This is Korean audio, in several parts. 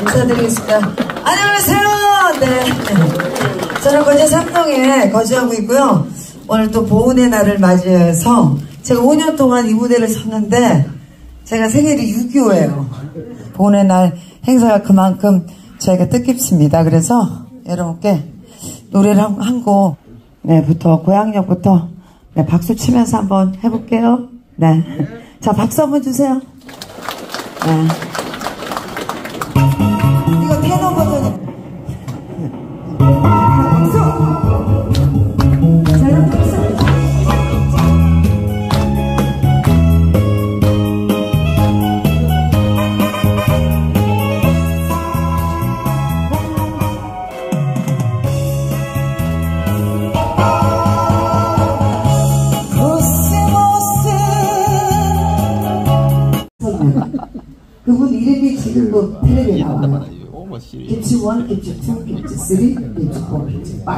인사드리겠습니다. 안녕하세요. 네. 저는 거제 삼동에 거주하고 있고요. 오늘 또 보훈의 날을 맞이해서 제가 5년 동안 이 무대를 섰는데 제가 생일이 6.25예요. 보훈의 날 행사가 그만큼 저희가 뜻깊습니다. 그래서 여러분께 노래를 한, 한 곡, 네, 부터, 고향역부터, 네, 박수 치면서 한번 해볼게요. 네. 자, 박수 한번 주세요. 네. 그분 이름이 지금 뭐 텔레비에 나와요. 김치 1, 김치 2, 김치 3, 김치 4, 김치 5.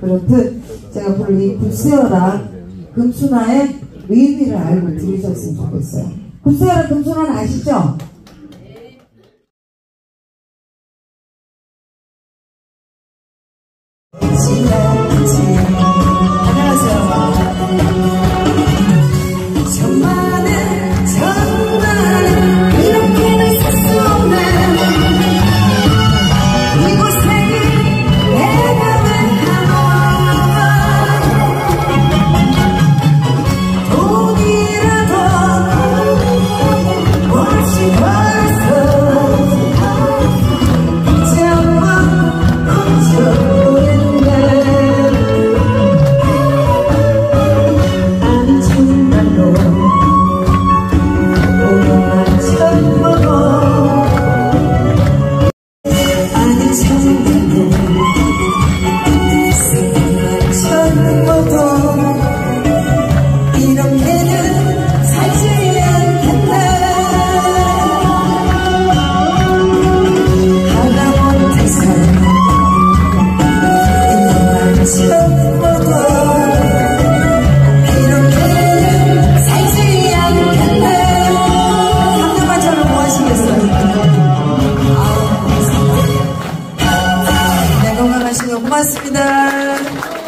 그렇듯 제가 부른 이 굽세어라 금순화의 의미를 알고 들으셨으면 좋겠어요. 굽세어라 금순화는 아시죠? 안녕하세 고맙습니다.